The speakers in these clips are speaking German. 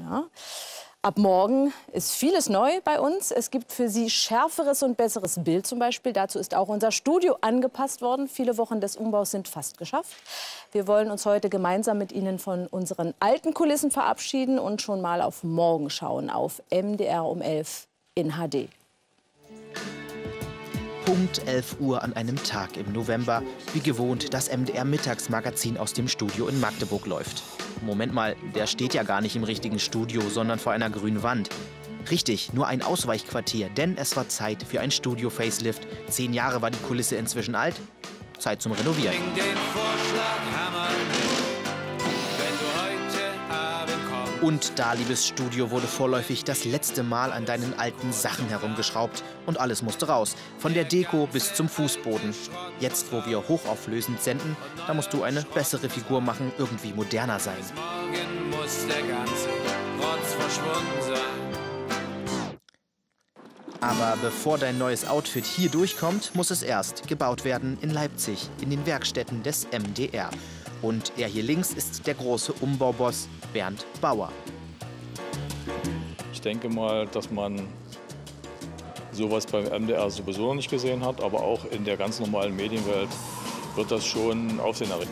Ja. Ab morgen ist vieles neu bei uns. Es gibt für Sie schärferes und besseres Bild zum Beispiel. Dazu ist auch unser Studio angepasst worden. Viele Wochen des Umbaus sind fast geschafft. Wir wollen uns heute gemeinsam mit Ihnen von unseren alten Kulissen verabschieden und schon mal auf morgen schauen, auf MDR um 11 in HD. Punkt 11 Uhr an einem Tag im November. Wie gewohnt, das MDR-Mittagsmagazin aus dem Studio in Magdeburg läuft. Moment mal, der steht ja gar nicht im richtigen Studio, sondern vor einer grünen Wand. Richtig, nur ein Ausweichquartier, denn es war Zeit für ein Studio-Facelift. Zehn Jahre war die Kulisse inzwischen alt. Zeit zum Renovieren. Und da, liebes Studio, wurde vorläufig das letzte Mal an deinen alten Sachen herumgeschraubt. Und alles musste raus. Von der Deko bis zum Fußboden. Jetzt, wo wir hochauflösend senden, da musst du eine bessere Figur machen, irgendwie moderner sein. Morgen muss der ganze Rotz verschwunden sein. Aber bevor dein neues Outfit hier durchkommt, muss es erst gebaut werden in Leipzig, in den Werkstätten des MDR. Und er hier links ist der große Umbauboss Bernd Bauer. Ich denke mal, dass man sowas beim MDR sowieso noch nicht gesehen hat, aber auch in der ganz normalen Medienwelt wird das schon Aufsehen erregen.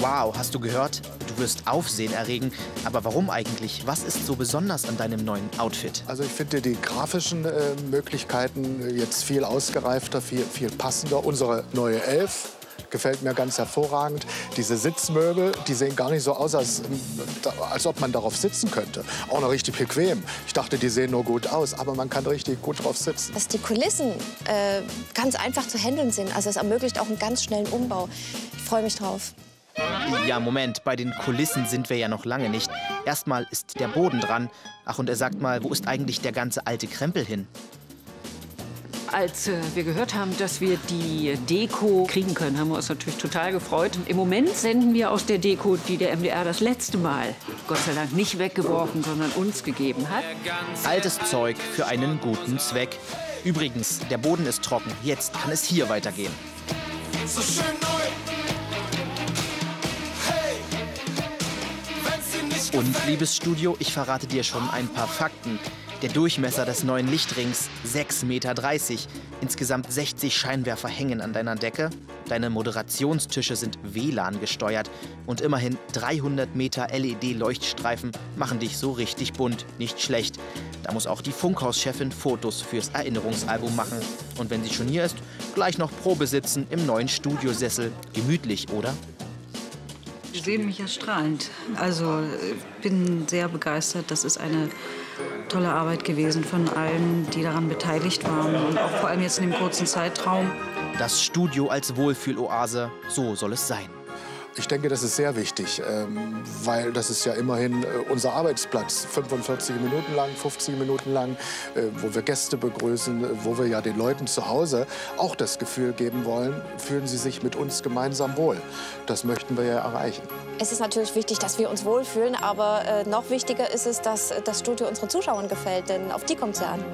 Wow, hast du gehört? Du wirst Aufsehen erregen. Aber warum eigentlich? Was ist so besonders an deinem neuen Outfit? Also ich finde die grafischen äh, Möglichkeiten jetzt viel ausgereifter, viel, viel passender. Unsere neue Elf gefällt mir ganz hervorragend. Diese Sitzmöbel, die sehen gar nicht so aus, als, als ob man darauf sitzen könnte. Auch noch richtig bequem. Ich dachte, die sehen nur gut aus, aber man kann richtig gut drauf sitzen. Dass die Kulissen äh, ganz einfach zu handeln sind. Also es ermöglicht auch einen ganz schnellen Umbau. Ich freue mich drauf. Ja, Moment, bei den Kulissen sind wir ja noch lange nicht. Erstmal ist der Boden dran. Ach, und er sagt mal, wo ist eigentlich der ganze alte Krempel hin? Als äh, wir gehört haben, dass wir die Deko kriegen können, haben wir uns natürlich total gefreut. Im Moment senden wir aus der Deko, die der MDR das letzte Mal, Gott sei Dank, nicht weggeworfen, sondern uns gegeben hat. Altes Zeug für einen guten Zweck. Übrigens, der Boden ist trocken. Jetzt kann es hier weitergehen. So schön neu. Hey. Und liebes Studio, ich verrate dir schon ein paar Fakten. Der Durchmesser des neuen Lichtrings 6,30 Meter. Insgesamt 60 Scheinwerfer hängen an deiner Decke. Deine Moderationstische sind WLAN gesteuert. Und immerhin 300 Meter LED-Leuchtstreifen machen dich so richtig bunt. Nicht schlecht. Da muss auch die Funkhauschefin Fotos fürs Erinnerungsalbum machen. Und wenn sie schon hier ist, gleich noch Probe sitzen im neuen Studiosessel. Gemütlich, oder? Ich sehe mich ja strahlend. Also bin sehr begeistert. Das ist eine tolle Arbeit gewesen von allen, die daran beteiligt waren und auch vor allem jetzt in dem kurzen Zeitraum. Das Studio als Wohlfühloase, so soll es sein. Ich denke, das ist sehr wichtig, ähm, weil das ist ja immerhin äh, unser Arbeitsplatz. 45 Minuten lang, 50 Minuten lang, äh, wo wir Gäste begrüßen, wo wir ja den Leuten zu Hause auch das Gefühl geben wollen, fühlen sie sich mit uns gemeinsam wohl. Das möchten wir ja erreichen. Es ist natürlich wichtig, dass wir uns wohlfühlen, aber äh, noch wichtiger ist es, dass das Studio unseren Zuschauern gefällt, denn auf die kommt es ja an.